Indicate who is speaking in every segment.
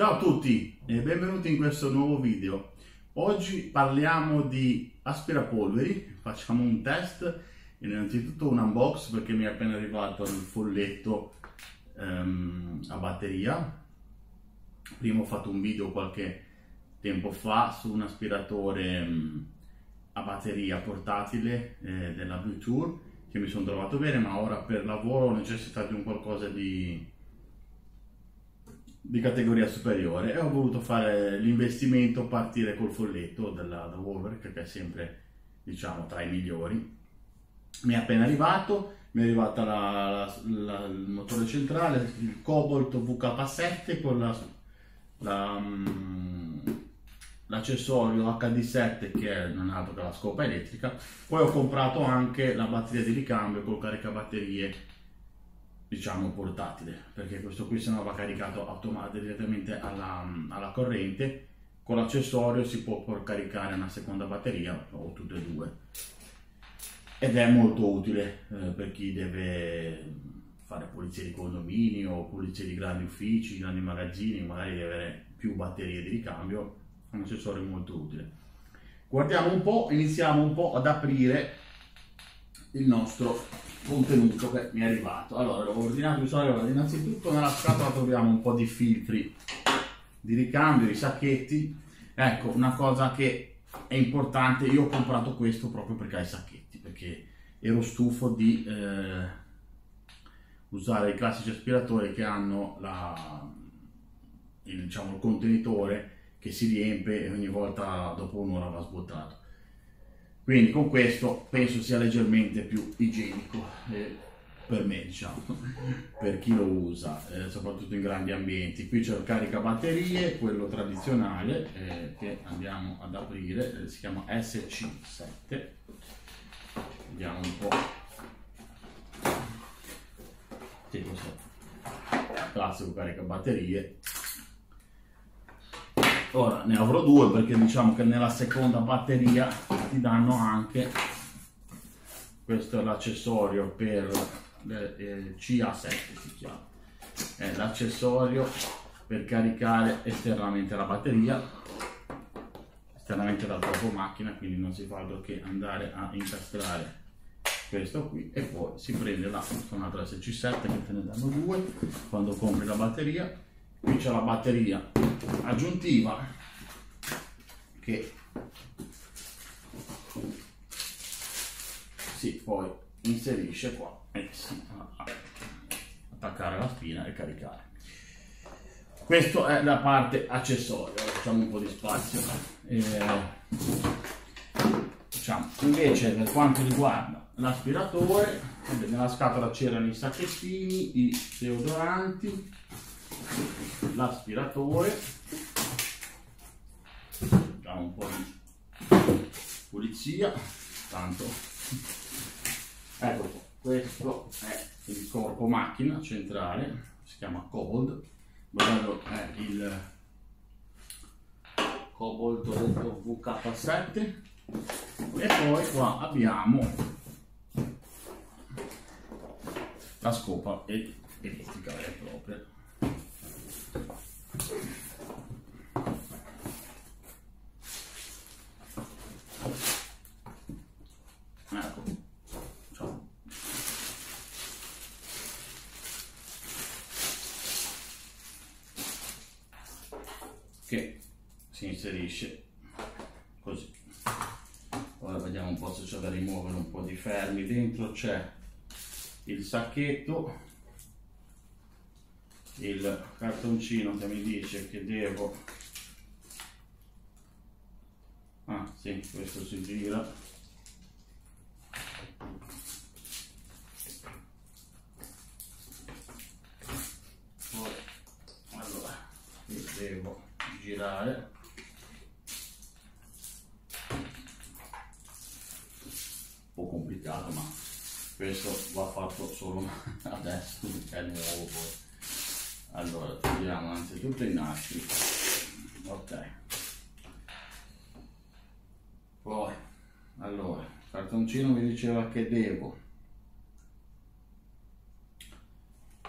Speaker 1: Ciao a tutti e benvenuti in questo nuovo video. Oggi parliamo di aspirapolveri, facciamo un test, innanzitutto un unbox perché mi è appena arrivato il folletto um, a batteria. Prima ho fatto un video qualche tempo fa su un aspiratore um, a batteria portatile eh, della Bluetooth che mi sono trovato bene, ma ora per lavoro ho necessità di un qualcosa di, di categoria superiore e ho voluto fare l'investimento, partire col folletto della, da Wolver, che è sempre diciamo tra i migliori. Mi è appena arrivato, mi è arrivata la, la, la, il motore centrale, il Cobalt VK7 con mm, l'accessorio HD7 che è non altro che la scopa elettrica poi ho comprato anche la batteria di ricambio col caricabatterie diciamo portatile perché questo qui se no va caricato direttamente alla, alla corrente con l'accessorio si può caricare una seconda batteria o tutte e due ed è molto utile eh, per chi deve fare pulizia di condominio pulizia di grandi uffici, grandi magazzini magari deve avere più batterie di ricambio un accessorio molto utile. Guardiamo un po', iniziamo un po' ad aprire il nostro contenuto che mi è arrivato. Allora, l'ho ordinato di allora, innanzitutto nella scatola troviamo un po' di filtri di ricambio, di sacchetti. Ecco, una cosa che è importante, io ho comprato questo proprio perché ha i sacchetti, perché ero stufo di eh, usare i classici aspiratori che hanno la, il, diciamo, il contenitore che si riempie e ogni volta dopo un'ora va svuotato. Quindi con questo penso sia leggermente più igienico eh, per me, diciamo, per chi lo usa, eh, soprattutto in grandi ambienti. Qui c'è il caricabatterie, quello tradizionale eh, che andiamo ad aprire, eh, si chiama SC7. Vediamo un po'. Sì, questo classico caricabatterie ora ne avrò due perché diciamo che nella seconda batteria ti danno anche questo è l'accessorio per eh, CA7 si chiama. È l'accessorio per caricare esternamente la batteria esternamente dal proprio macchina quindi non si fa altro che andare a incastrare questo qui e poi si prende la suonata SC7 che te ne danno due quando compri la batteria qui c'è la batteria. Aggiuntiva. Che si poi inserisce qua e si attaccare la spina e caricare. Questa è la parte accessoria facciamo un po' di spazio. Eh, invece per quanto riguarda l'aspiratore nella scatola c'erano i sacchettini i deodoranti l'aspiratore. Facciamo un po' di pulizia. Tanto. Ecco qua. Questo è il corpo macchina centrale. Si chiama Cobalt. Guardando è il Cobalt VK7 e poi qua abbiamo la scopa elettrica vera e propria Ecco. Ciao. Che si inserisce così. Ora vediamo un po' se c'è da rimuovere un po' di fermi. Dentro c'è il sacchetto il cartoncino che mi dice che devo ah sì questo si gira poi allora devo girare. Un po' complicato ma questo va fatto solo adesso è nuovo poi. Allora togliamo anzitutto i nastri ok. Poi allora il cartoncino mi diceva che devo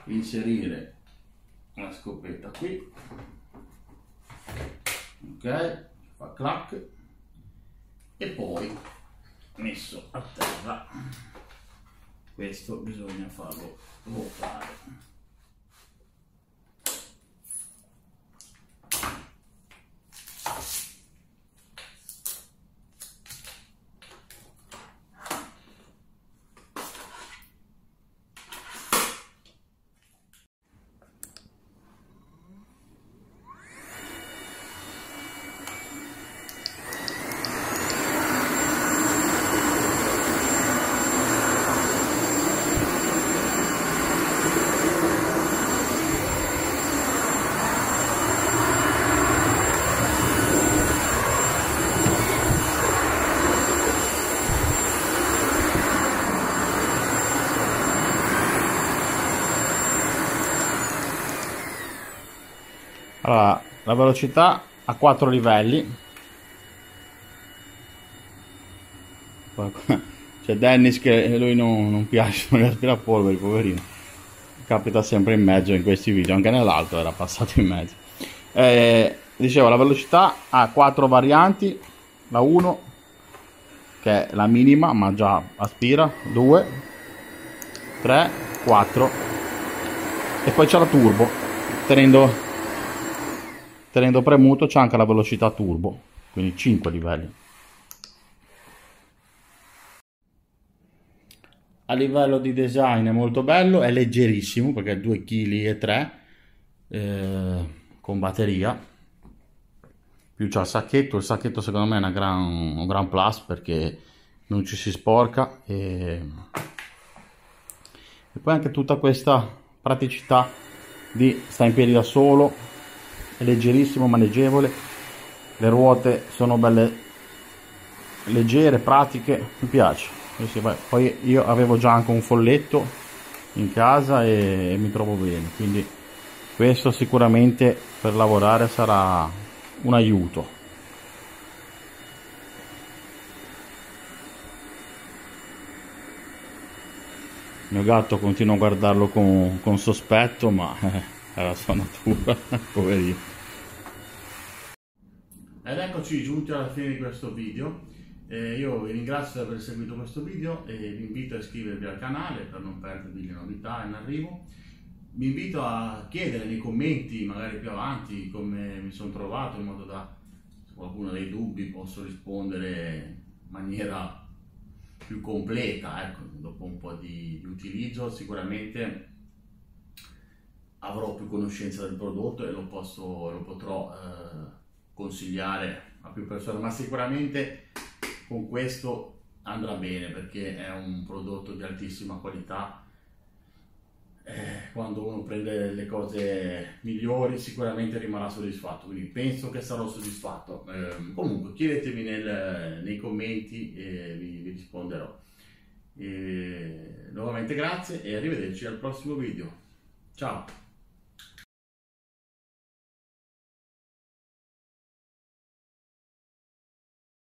Speaker 1: inserire la scopetta qui ok fa clac. E poi messo a terra. Questo bisogna farlo ruotare Allora, la velocità a 4 livelli. C'è Dennis che lui non, non piace non l'aspirapolvere, poverino. Capita sempre in mezzo in questi video, anche nell'altro era passato in mezzo. Eh, dicevo, la velocità ha 4 varianti. La 1, che è la minima, ma già aspira. 2, 3, 4. E poi c'è la turbo, tenendo tenendo premuto c'è anche la velocità turbo quindi 5 livelli. A livello di design è molto bello è leggerissimo perché è 2 kg e 3 eh, con batteria. Più c'è il sacchetto il sacchetto secondo me è una gran, un gran plus perché non ci si sporca e, e poi anche tutta questa praticità di sta in piedi da solo è leggerissimo maneggevole le ruote sono belle leggere pratiche mi piace. Poi io avevo già anche un folletto in casa e, mi trovo bene quindi questo sicuramente per lavorare sarà un aiuto. Il mio gatto continua a guardarlo con, con sospetto ma è la sua natura poverino eccoci giunti alla fine di questo video. Eh, io vi ringrazio di aver seguito questo video e vi invito a iscrivervi al canale per non perdervi le novità in arrivo. Vi invito a chiedere nei commenti, magari più avanti, come mi sono trovato, in modo da, se qualcuno ha dei dubbi, posso rispondere in maniera più completa, ecco, dopo un po' di, di utilizzo sicuramente avrò più conoscenza del prodotto e lo, posso, lo potrò eh, consigliare a più persone, ma sicuramente con questo andrà bene perché è un prodotto di altissima qualità. Eh, quando uno prende le cose migliori sicuramente rimarrà soddisfatto, quindi penso che sarò soddisfatto. Eh, comunque chiedetemi nel, nei commenti e vi, vi risponderò. E, nuovamente grazie e arrivederci al prossimo video. Ciao!